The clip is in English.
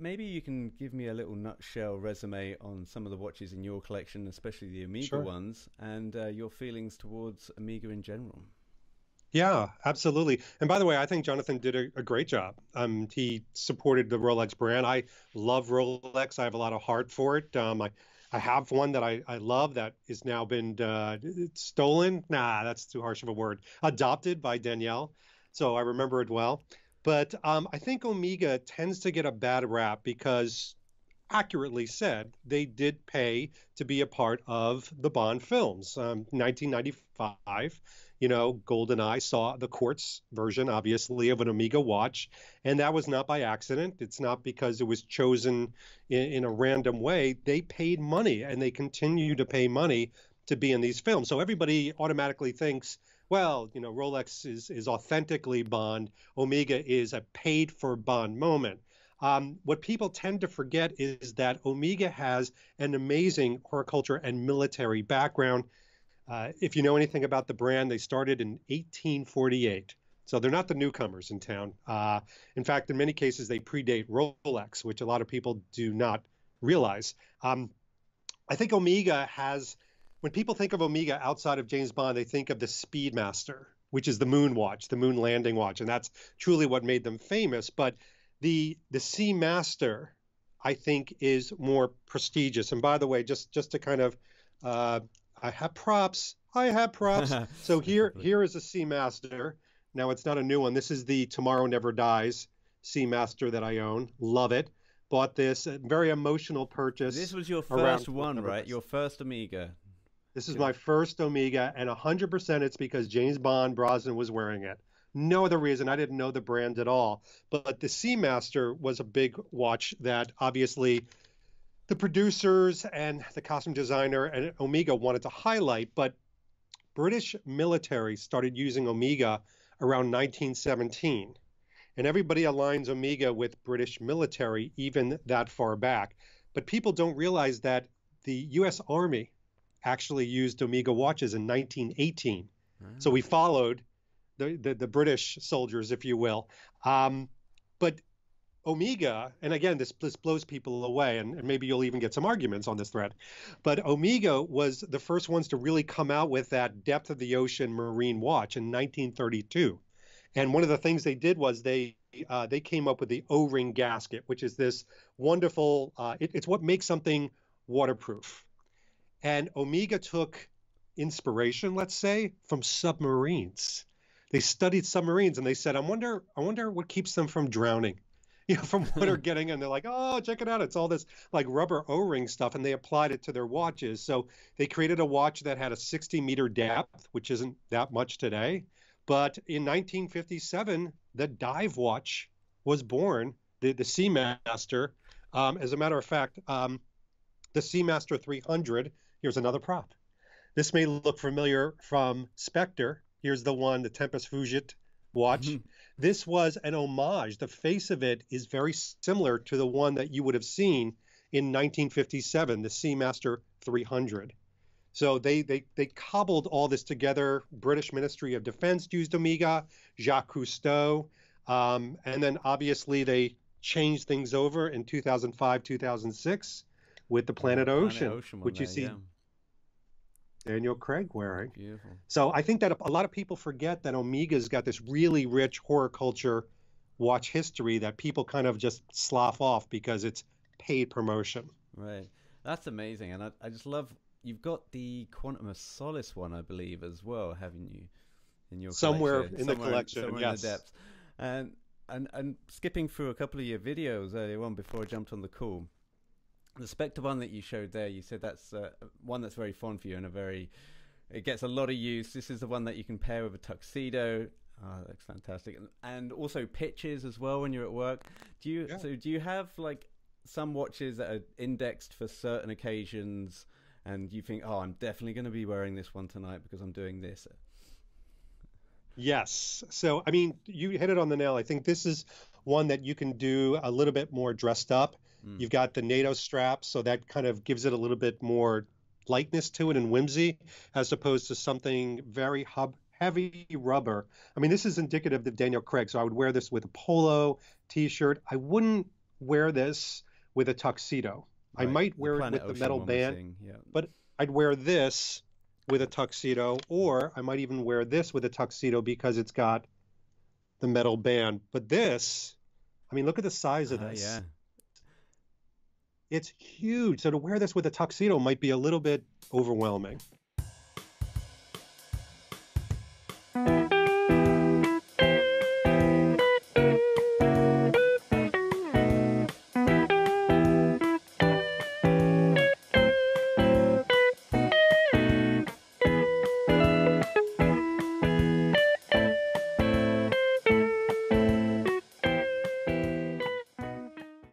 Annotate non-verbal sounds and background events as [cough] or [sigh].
maybe you can give me a little nutshell resume on some of the watches in your collection, especially the Omega sure. ones, and uh, your feelings towards Omega in general. Yeah, absolutely. And by the way, I think Jonathan did a, a, great job. Um, he supported the Rolex brand. I love Rolex. I have a lot of heart for it. Um, I, I have one that I, I love that is now been uh, stolen. Nah, that's too harsh of a word. Adopted by Danielle. So I remember it well. But um, I think Omega tends to get a bad rap because accurately said, they did pay to be a part of the Bond films. Um, 1995, you know, GoldenEye saw the quartz version, obviously, of an Omega watch, and that was not by accident. It's not because it was chosen in, in a random way. They paid money, and they continue to pay money to be in these films. So everybody automatically thinks, well, you know, Rolex is is authentically Bond. Omega is a paid for Bond moment. Um, what people tend to forget is that Omega has an amazing horticulture and military background. Uh, if you know anything about the brand, they started in 1848. So they're not the newcomers in town. Uh, in fact, in many cases, they predate Rolex, which a lot of people do not realize. Um, I think Omega has, when people think of Omega outside of James Bond, they think of the Speedmaster, which is the moon watch, the moon landing watch. And that's truly what made them famous. But the the Seamaster, I think, is more prestigious. And by the way, just just to kind of, uh, I have props. I have props. [laughs] so here here is a Seamaster. Now it's not a new one. This is the Tomorrow Never Dies Seamaster that I own. Love it. Bought this. Very emotional purchase. This was your first one, right? Your first Omega. This is my first Omega, and 100% it's because James Bond Brosnan was wearing it. No other reason. I didn't know the brand at all. But the Seamaster was a big watch that obviously the producers and the costume designer and Omega wanted to highlight. But British military started using Omega around 1917. And everybody aligns Omega with British military, even that far back. But people don't realize that the US Army actually used Omega watches in 1918. So we followed the, the, the British soldiers, if you will. Um, but Omega, and again, this, this blows people away, and, and, maybe you'll even get some arguments on this thread. But Omega was the first ones to really come out with that depth of the ocean marine watch in 1932. And one of the things they did was they uh, they came up with the O-ring gasket, which is this wonderful. Uh, it, it's what makes something waterproof. And Omega took inspiration, let's say, from submarines they studied submarines and they said, I wonder, I wonder what keeps them from drowning. [laughs] You know, from what they're getting, and they're like, oh, check it out. It's all this like rubber O-ring stuff, and they applied it to their watches. So they created a watch that had a 60 meter depth, which isn't that much today. But in 1957, the dive watch was born, the, the Seamaster. Um, as a matter of fact, um, the Seamaster 300, here's another prop. This may look familiar from Spectre, Here's the one, the Tempus Fugit watch. Mm-hmm. This was an homage. The face of it is very similar to the one that you would have seen in 1957, the Seamaster 300. So they, they, they cobbled all this together. British Ministry of Defense used Omega, Jacques Cousteau, um, and then obviously they changed things over in 2005, 2006 with the Planet, Planet Ocean, Ocean which you see yeah. Daniel Craig wearing. Beautiful. So I think that a lot of people forget that Omega's got this really rich horticulture watch history that people kind of just slough off because it's paid promotion. Right. That's amazing. And I, I just love you've got the Quantum of Solace one, I believe, as well, haven't you? In your somewhere collection? in somewhere, the collection, somewhere yes. in the depths. And and and skipping through a couple of your videos earlier on before I jumped on the call the Spectre one that you showed there, you said that's uh, one that's very fond for you and a very it gets a lot of use. This is the one that you can pair with a tuxedo. Oh, that's fantastic, and also pitches as well when you're at work. Do you yeah. so do you have like some watches that are indexed for certain occasions, and you think, oh, I'm definitely going to be wearing this one tonight because I'm doing this? Yes. So I mean, you hit it on the nail. I think this is one that you can do a little bit more dressed up. Mm. You've got the NATO strap, so that kind of gives it a little bit more lightness to it and whimsy, as opposed to something very hub, heavy rubber. I mean, this is indicative of Daniel Craig, so I would wear this with a polo t-shirt. I wouldn't wear this with a tuxedo. Right. I might wear it with the metal band, yeah. but I'd wear this with a tuxedo, or I might even wear this with a tuxedo because it's got the metal band. But this, I mean, look at the size of this. Uh, yeah. It's huge. So to wear this with a tuxedo might be a little bit overwhelming.